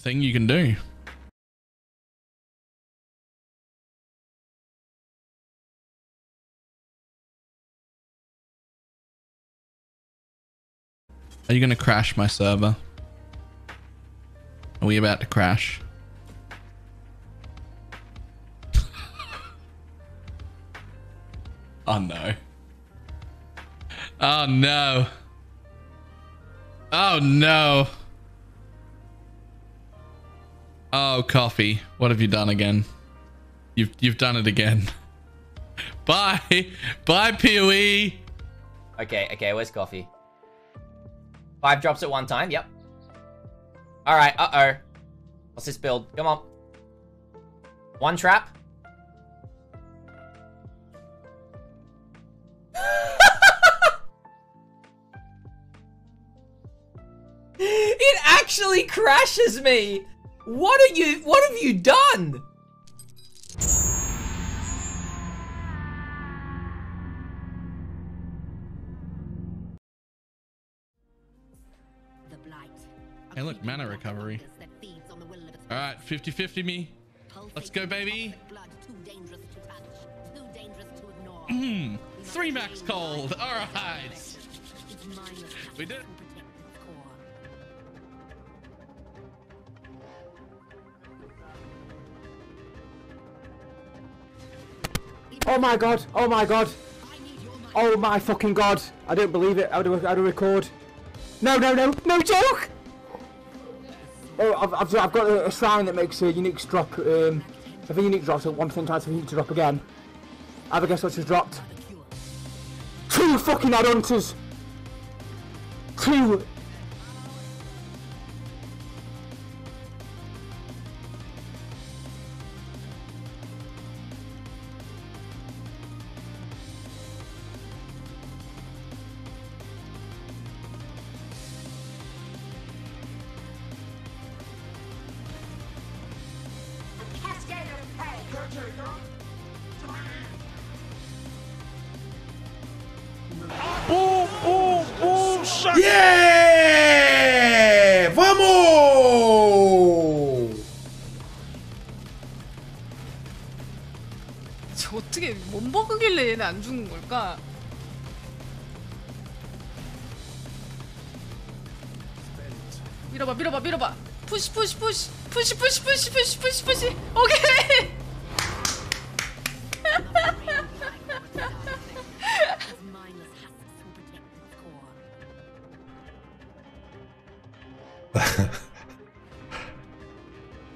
thing you can do. Are you going to crash my server? Are we about to crash? oh no. Oh no. Oh no. Oh, coffee. What have you done again? You've you've done it again. Bye. Bye, PoE. Okay, okay, where's coffee? Five drops at one time, yep. Alright, uh-oh. What's this build? Come on. One trap. it actually crashes me! What are you- what have you done? Hey, look, mana recovery. All right, 50-50 me. Let's go, baby. Mm, three max cold. All right. We did. Oh my god! Oh my god! Oh my fucking god! I don't believe it. How do I, how do I record? No, no, no, no joke! Oh, I've, I've, I've got a, a shrine that makes a unique drop. Um, if a unique drops, so one thing tries to unique to drop again. I have a guess what just dropped? Two fucking headhunters! Two! Boom, boom, boom, shot. Yeah! Vamos! 저 어떻게 뭔 버그길래 얘는 안 죽는 걸까? 밀어봐 밀어봐 밀어봐 푸시 푸시 푸시 푸시 푸시 푸시 푸시 푸시 푸시 오케이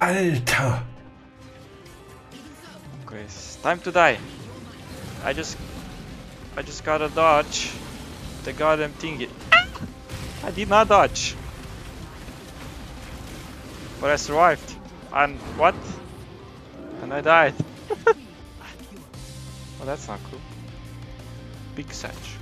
Alter! Okay, it's time to die. I just, I just gotta dodge the goddamn thingy. I did not dodge, but I survived. And what? And I died. well, that's not cool. Big sadge.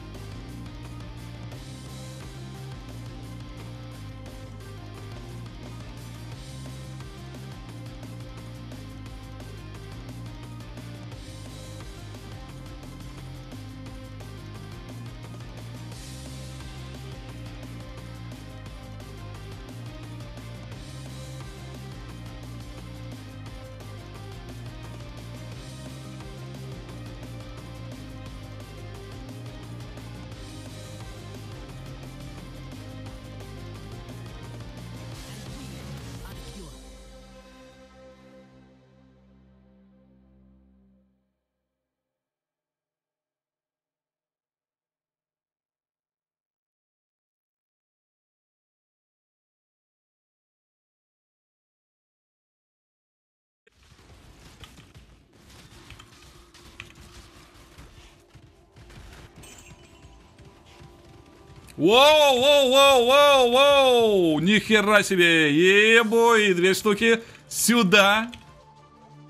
Воу, воу, воу, воу, воу! Нихера себе! Ебой, две штуки сюда!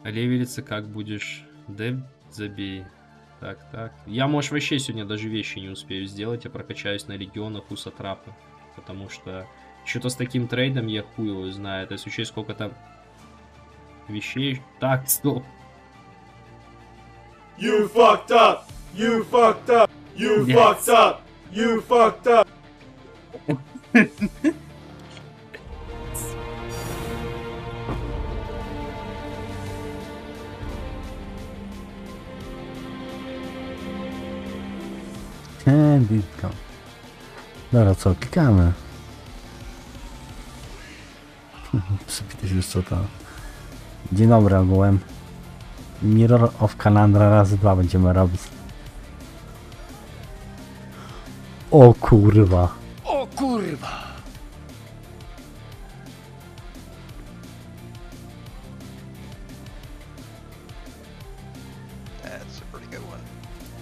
А левелиться как будешь? Деб забей. Так, так. Я, может, вообще сегодня даже вещи не успею сделать. Я прокачаюсь на легионах у Сатрапа. Потому что что-то с таким трейдом я хуй его знаю. Это учесть сколько там вещей. Так, стоп. You fucked up! You fucked up! You Yes. fucked up! You fucked up! Candy Cone. Dobra, co? Klikamy. Przypitać już co to. Dzień dobry ogółem. Mirror of Calandra razy dwa będziemy robić. O kurwa. O kurwa! That's a pretty good one.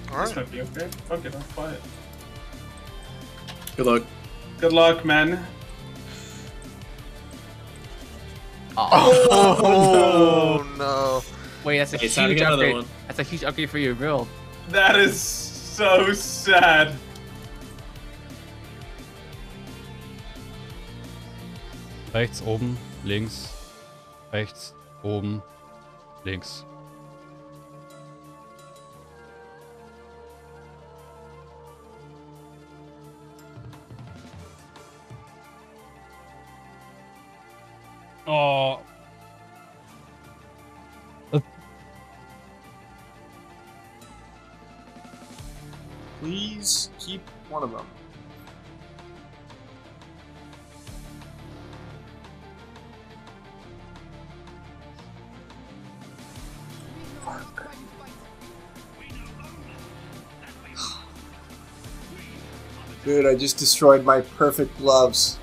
This Alright. might be okay. Fuck it, I'll buy it. Good luck. Good luck, man. Oh, no. Wait, that's a Hey, it's time to huge get upgrade. one. That's a huge upgrade for your build. That is so sad. Rechts, oben, links. Rechts, oben, links. Oh. Please keep one of them. Dude, I just destroyed my perfect gloves.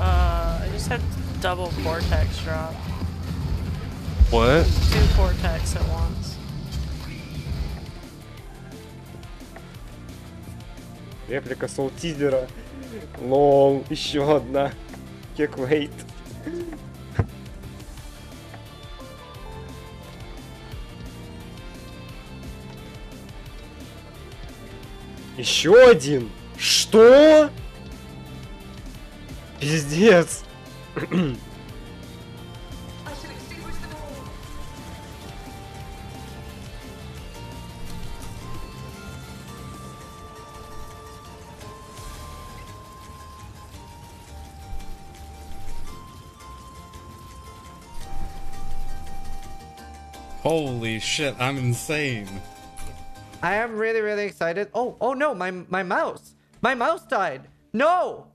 Uh, I just had double cortex drop. What? Two cortex at once. Реплика Соултизера. Лол, еще одна. Кеквейт. Еще один? Что? Пиздец. Holy shit, I'm insane. I am really, really excited. Oh, oh no, my my mouse. My mouse died. No!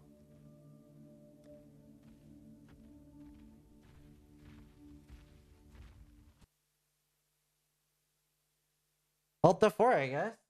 Alt the 4, I guess.